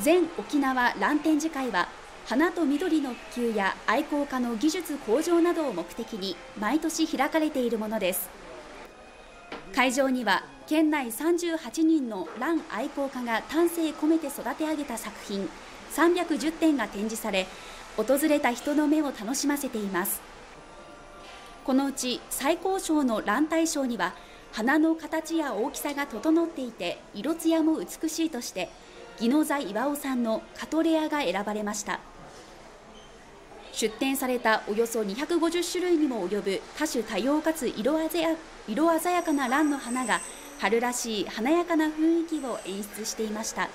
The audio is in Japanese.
全沖縄ラン展示会は花と緑の普及や愛好家の技術向上などを目的に毎年開かれているものです。会場には県内38人のラン愛好家が丹精込めて育て上げた作品310点が展示され訪れた人の目を楽しませています。このうち最高賞のラン大賞には花の形や大きさが整っていて色艶も美しいとして宜野座岩尾さんのカトレアが選ばれました。出展されたおよそ250種類にも及ぶ多種多様かつ色鮮や色鮮やかな蘭の花が春らしい華やかな雰囲気を演出していました。